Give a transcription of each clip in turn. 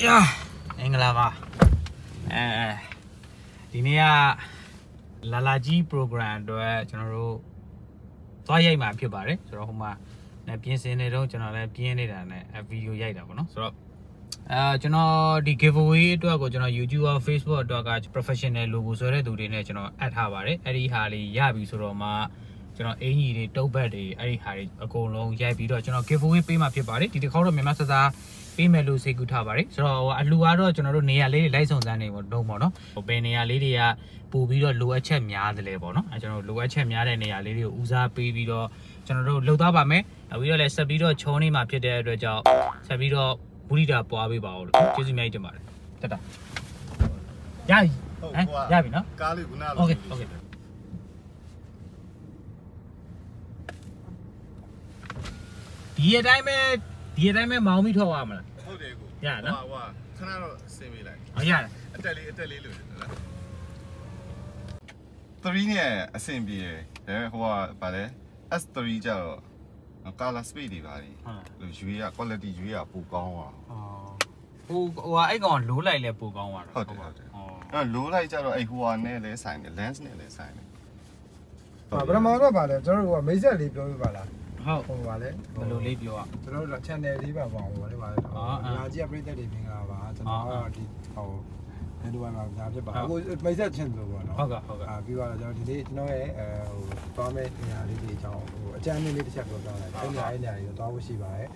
ယာအင်္ဂလာပါအဲဒီနေ့ကလာလာကြီး program အတွက်ကျွန်တော်တို့သွားရိုက်မှာဖြစ်ပါတယ်ဆိုတော့ဟိုမှာနဲ့ပြင်ဆင်နေတော့ကျွန်တော်လည်းပြင်းနေတာနဲ့ဗီဒီယိုရိုက်တာပေါ့နော်ဆိုတော့အာကျွန်တော်ဒီ giveaway အတွက်ကိုကျွန်တော် YouTube နဲ့ Facebook အတွက်က professional logo ဆွဲတဲ့သူတွေနဲ့ကျွန်တော်အပ်ထားပါတယ်အဲ့ဒီဟာလေးရပြီဆိုတော့မှ ကျွန်တော်အင်ကြီးတွေတုပ်ဘက်တွေအဲ့ဒီဟာတွေအကုန်လုံးရိုက်ပြီးတော့ကျွန်တော် giveaway ပေးမှာဖြစ်ပါတယ်ဒီတစ်ခေါက်တော့မြန်မာစစားပေးမယ်လို့စိတ်ကူးထားပါတယ်ဆိုတော့အလှူကတော့ကျွန်တော်တို့နေရာလေးတွေလိုက်ဆောင်စမ်းနေပေါ့တော့ပေါ့နော်ဘယ်နေရာလေးတွေကပို့ပြီးတော့လိုအပ်ချက်များတယ်လေပေါ့နော်အဲကျွန်တော်တို့လိုအပ်ချက်များတဲ့နေရာလေးတွေကိုဦးစားပေးပြီးတော့ကျွန်တော်တို့လှုပ်သားပါမယ်နောက်ပြီးတော့လည်းဆက်ပြီးတော့ချုံနေမှာဖြစ်တဲ့အတွက်ကြောင့်ဆက်ပြီးတော့ဘူရီတာပွားပေးပါဦးလို့ကျေးဇူးများကြီးတင်ပါတယ်တက်တာရပြီဟမ်ရပြီနော် ကားလေးခုနက โอเคโอเค ဒီအတိုင်းပဲဒီအတိုင်းပဲမောင်းပြီးထွက်သွားမလားဟုတ်တယ်ကိုရနော်ဟွာဟွာခဏတော့ဆင်းပေးလိုက်ဟောရတယ်အတက်လေးအတက်လေးလို့နော်3နဲ့အဆင်ပြေတယ်ဒါပေမဲ့ဟိုကဗာလဲ S3 ကြတော့ color speed တွေပါလေဟုတ်ရွေးရ quality ရွေးရပိုကောင်းอ่ะဟိုဟိုအဲ့ကောင်လိုးလိုက်လဲပိုကောင်းသွားတာဟုတ်တယ်ဟုတ်တယ်ဟောအဲ့လိုးလိုက်ကြတော့အဲ့ဟိုဟာနဲ့လဲဆိုင်တယ် lens နဲ့လဲဆိုင်တယ်ဟာပထမတော့ပါလေကျွန်တော်တို့ကမိတ်ဆက်လေးပြောပြပါလား ဟုတ်ဟိုပါလေဘယ်လိုလေးပြောอ่ะကျွန်တော်တို့ channel လေးပါပေါ့ဟိုလေပါလေအော်အဲ့ညာကြီးကပြည့်တဲ့တွေမင်္ဂလာပါကျွန်တော်အော်ကဒီဟိုဘယ်လိုမှမညာဖြစ်ပါဟုတ်အခုမိတ်ဆက်ချင်းဆိုပေါ့နော်ဟုတ်ကဲ့ဟုတ်ကဲ့အာပြီးတော့ကျွန်တော်ဒီနေ့ကျွန်တော်ရဲ့အဲဟိုသွားမဲ့နေရာလေးတွေအကြောင်းဟိုအကြမ်းလေးလေးတစ်ချက်ပြောပြလိုက်အဲ့နေရာအဲ့နေရာတွေသွားဖို့ရှိပါတယ်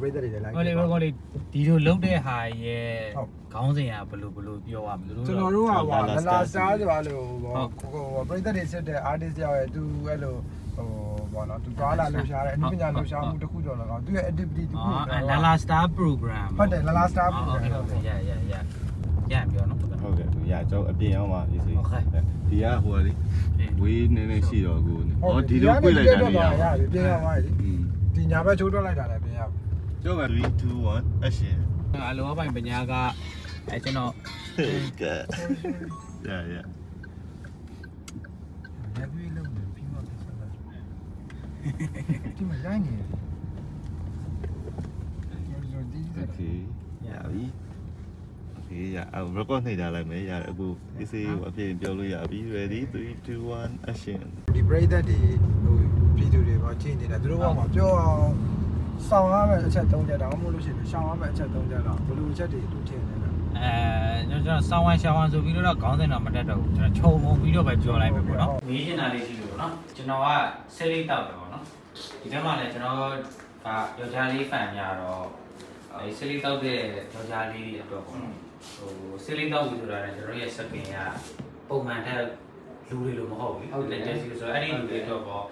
ပြည့်တဲ့တွေလည်းလိုက်ဟိုလေဟိုလေဒီလိုလုံးတဲ့ဟာရဲ့ဟုတ်ခေါင်းစဉ်ကဘယ်လိုဘယ်လိုပြောရမလဲကျွန်တော်တို့ကဟိုလလာစတားဆိုတာလို့ဟုဟိုတ်ဟိုပြည့်တဲ့တွေစစ်တဲ့ artist ရောက်ရဲ့သူအဲ့လို ဟိုဘောနော်သူသွားလာလှူရှားတဲ့အနည်းပညာလှူရှားမှုတစ်ခုကျော်လောက်သူရဲ့ activity တစ်ခုအော်အဲလာလာ star program ဟုတ်တယ်လာလာ star ဟုတ် program ကဲ့ဟုတ်ကဲ့ရရရရပြောနော်ဟုတ်ကဲ့ဟုတ်ကဲ့သူရကျွန်တော်အပြင်အောင်ပါဒီစီဟုတ်ကဲ့ဒီကဟိုလေဝေးနေနေရှိတော့ကိုဟုဟောတ်ဒီလိုပြလိုက်တာလေရပြီပြင်ရပါပြီอืมဒီညာဘက်ချိုးထွက်လိုက်တာလည်းပြင်ရပြီကျောင်းက3 2 1 action အလောပိုင်ပညာကအဲကျွန်တော်ကဲ yeah yeah ရပြီလုံးတယ်ပြီးမှဆက်ဆက်လာ ဒီမှာရိုင်းနေတယ်ဒီ okay ရပြီ okay ရအောင် record နေတာလိုက်မယ်ရအခုဒီစီကိုအပြင်ပြောလို့ရပြီ ready 3 2 1 action ဒီပရိသတ်တွေဟိုဗီဒီယိုတွေပါချိန်နေတာသူတို့ကမှပြောအောင်ဆောင်းရမယ့်အချက်၃ချက်တောင်မဟုတ်လို့ရှိရင်ရှောင်းရမယ့်အချက်၃ချက်တော့ဘယ်လိုအချက်တွေသူထင်နေလဲ အဲကျွန်တော်ဆောင်းဝိုင်းရှောင်းဝိုင်းဆိုပြီးတော့ခေါင်းစဉ်တော့မတက်တော့ဘူးကျွန်တော်ခြုံငုံပြီးတော့ပဲကြော်လိုက်ပဲပေါ့နော်မေးချင်တာလေးရှိလို့ပေါ့နော်ကျွန်တော်ကဆေးလေးတောက်တယ်ပေါ့နော်ဒီထဲမှာလည်းကျွန်တော်ကယောက်ျားလေးဖန်များတော့အဲဆေးလေးတောက်တဲ့ယောက်ျားလေးတွေအတွက်ပေါ့နော်ဟိုဆေးလေးတောက်ပြီဆိုတာလည်းကျွန်တော်ရဲ့စပင်ကပုံမှန်တဲ့လူတွေလိုမဟုတ်ဘူးဟုတ်တယ်ဆိုတော့အဲ့ဒီလူတွေအတွက်ပေါ့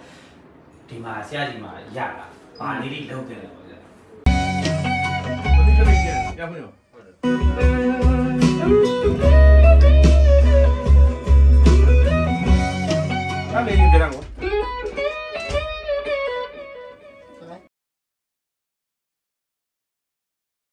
ဒီမှာဆရာကြီးမှာရတာဘာလေးတွေလုပ်တယ်လဲပေါ့ဗျာဘယ်လိုလဲရပါ့